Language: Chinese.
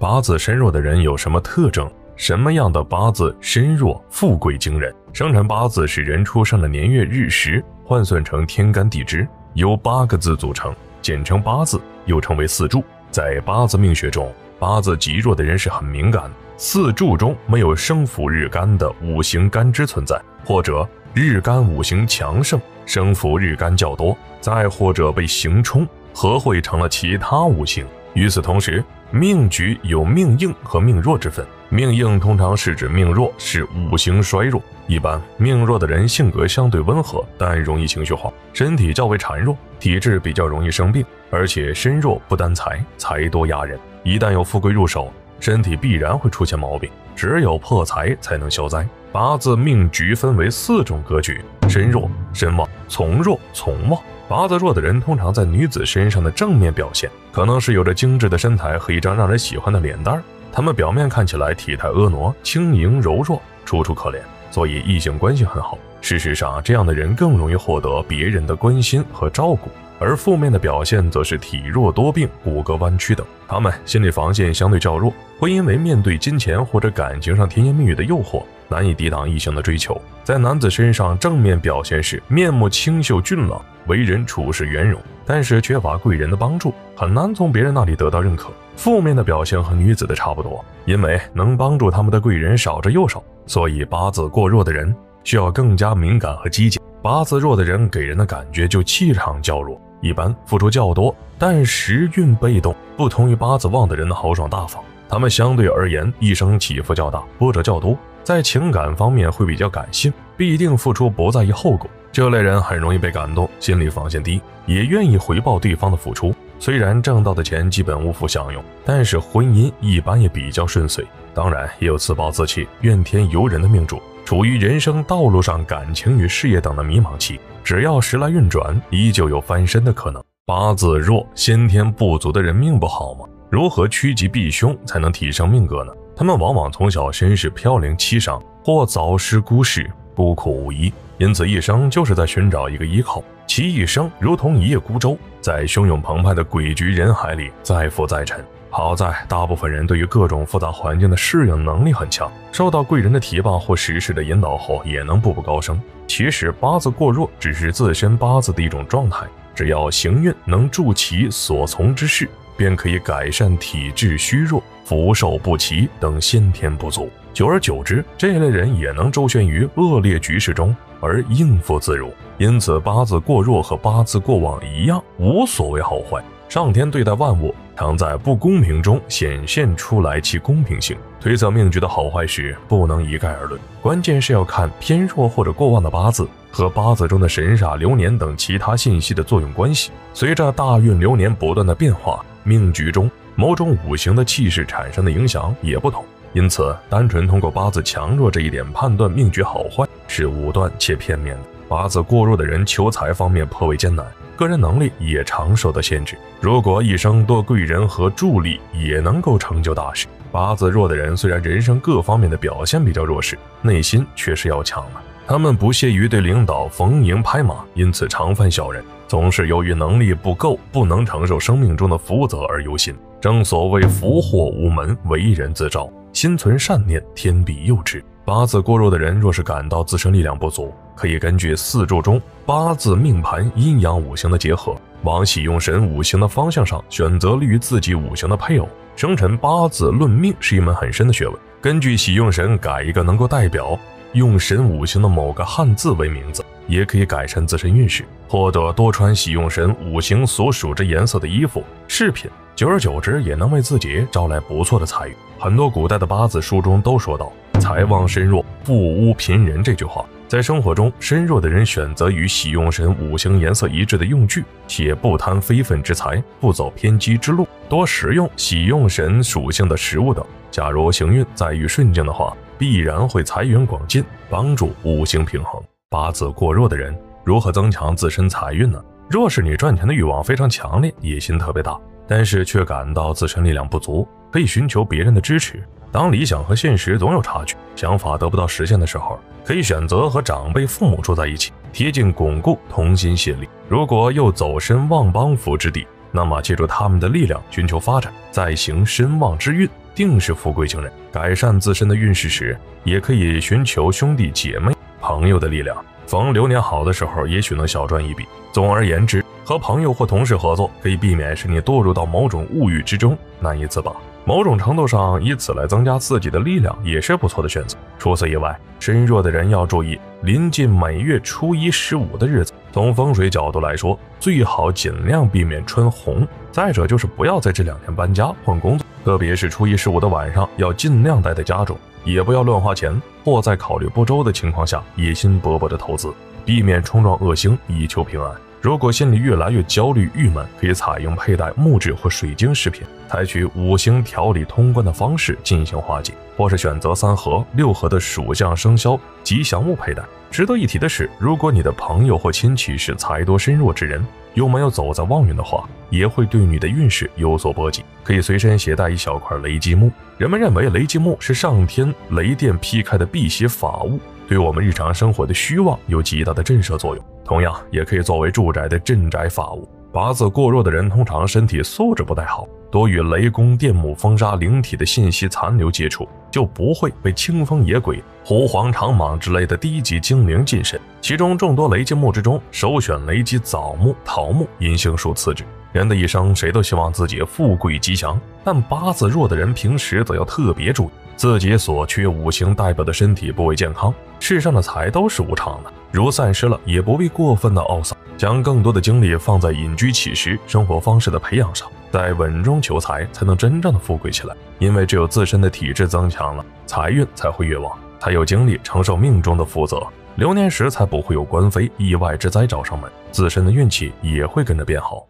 八字身弱的人有什么特征？什么样的八字身弱、富贵惊人？生辰八字是人出生的年月日时换算成天干地支，由八个字组成，简称八字，又称为四柱。在八字命学中，八字极弱的人是很敏感。四柱中没有生辅日干的五行干支存在，或者日干五行强盛，生辅日干较多，再或者被刑冲合会成了其他五行。与此同时，命局有命硬和命弱之分。命硬通常是指命弱是五行衰弱，一般命弱的人性格相对温和，但容易情绪化，身体较为孱弱，体质比较容易生病，而且身弱不担财，财多压人。一旦有富贵入手，身体必然会出现毛病，只有破财才能消灾。八字命局分为四种格局：身弱、身旺、从弱、从旺。八字弱的人通常在女子身上的正面表现，可能是有着精致的身材和一张让人喜欢的脸蛋儿。他们表面看起来体态婀娜、轻盈柔弱，楚楚可怜，所以异性关系很好。事实上，这样的人更容易获得别人的关心和照顾。而负面的表现则是体弱多病、骨骼弯曲等。他们心理防线相对较弱，会因为面对金钱或者感情上甜言蜜语的诱惑，难以抵挡异性的追求。在男子身上，正面表现是面目清秀俊朗，为人处事圆融，但是缺乏贵人的帮助，很难从别人那里得到认可。负面的表现和女子的差不多，因为能帮助他们的贵人少之又少，所以八字过弱的人需要更加敏感和积极。八字弱的人给人的感觉就气场较弱。一般付出较多，但时运被动，不同于八字旺的人的豪爽大方。他们相对而言一生起伏较大，波折较多，在情感方面会比较感性，必定付出，不在意后果。这类人很容易被感动，心理防线低，也愿意回报对方的付出。虽然挣到的钱基本无福享用，但是婚姻一般也比较顺遂。当然，也有自暴自弃、怨天尤人的命主。处于人生道路上感情与事业等的迷茫期，只要时来运转，依旧有翻身的可能。八字弱、先天不足的人命不好吗？如何趋吉避凶才能提升命格呢？他们往往从小身世飘零七伤，或早失孤世，孤苦无依，因此一生就是在寻找一个依靠。其一生如同一叶孤舟，在汹涌澎湃的诡谲人海里载浮载沉。好在大部分人对于各种复杂环境的适应能力很强，受到贵人的提拔或时势的引导后，也能步步高升。其实八字过弱只是自身八字的一种状态，只要行运能助其所从之事，便可以改善体质虚弱、福寿不齐等先天不足。久而久之，这类人也能周旋于恶劣局势中而应付自如。因此，八字过弱和八字过旺一样，无所谓好坏。上天对待万物，常在不公平中显现出来其公平性。推测命局的好坏时，不能一概而论，关键是要看偏弱或者过旺的八字和八字中的神煞、流年等其他信息的作用关系。随着大运流年不断的变化，命局中某种五行的气势产生的影响也不同。因此，单纯通过八字强弱这一点判断命局好坏是武断且片面的。八字过弱的人，求财方面颇为艰难。个人能力也常受到限制。如果一生多贵人和助力，也能够成就大事。八字弱的人，虽然人生各方面的表现比较弱势，内心却是要强的。他们不屑于对领导逢迎拍马，因此常犯小人，总是由于能力不够，不能承受生命中的福泽而忧心。正所谓福祸无门，为人自招。心存善念，天必佑之。八字过弱的人，若是感到自身力量不足，可以根据四柱中八字命盘阴阳五行的结合，往喜用神五行的方向上选择利于自己五行的配偶。生辰八字论命是一门很深的学问，根据喜用神改一个能够代表用神五行的某个汉字为名字，也可以改善自身运势，或者多穿喜用神五行所属之颜色的衣服饰品，久而久之也能为自己招来不错的财运。很多古代的八字书中都说到。财旺身弱，不屋贫人。这句话在生活中，身弱的人选择与喜用神五行颜色一致的用具，且不贪非分之财，不走偏激之路，多食用喜用神属性的食物等。假如行运在于顺境的话，必然会财源广进，帮助五行平衡。八字过弱的人如何增强自身财运呢？若是你赚钱的欲望非常强烈，野心特别大，但是却感到自身力量不足，可以寻求别人的支持。当理想和现实总有差距，想法得不到实现的时候，可以选择和长辈、父母住在一起，贴近巩固，同心协力。如果又走身旺帮扶之地，那么借助他们的力量寻求发展，再行身旺之运，定是富贵情人。改善自身的运势时，也可以寻求兄弟姐妹、朋友的力量。逢流年好的时候，也许能小赚一笔。总而言之，和朋友或同事合作，可以避免使你堕入到某种物欲之中，难以自拔。某种程度上，以此来增加自己的力量，也是不错的选择。除此以外，身弱的人要注意，临近每月初一、十五的日子，从风水角度来说，最好尽量避免穿红。再者，就是不要在这两天搬家换工作，特别是初一、十五的晚上，要尽量待在家中，也不要乱花钱，或在考虑不周的情况下野心勃勃的投资，避免冲撞恶星，以求平安。如果心里越来越焦虑郁闷，可以采用佩戴木质或水晶饰品，采取五行调理通关的方式进行化解，或是选择三合、六合的属相生肖吉祥物佩戴。值得一提的是，如果你的朋友或亲戚是财多身弱之人，又没有走在旺运的话，也会对你的运势有所波及。可以随身携带一小块雷击木，人们认为雷击木是上天雷电劈开的辟邪法物，对我们日常生活的虚妄有极大的震慑作用。同样也可以作为住宅的镇宅法物。八字过弱的人通常身体素质不太好，多与雷公、电母、风沙、灵体的信息残留接触，就不会被清风野鬼、狐黄长蟒之类的低级精灵近身。其中众多雷击木之中，首选雷击枣木、桃木，银杏树次之。人的一生，谁都希望自己富贵吉祥，但八字弱的人平时则要特别注意自己所缺五行代表的身体部位健康。世上的财都是无常的。如散失了，也不必过分的懊丧，将更多的精力放在隐居起食生活方式的培养上，在稳中求财，才能真正的富贵起来。因为只有自身的体质增强了，财运才会越旺，才有精力承受命中的负责，流年时才不会有官非意外之灾找上门，自身的运气也会跟着变好。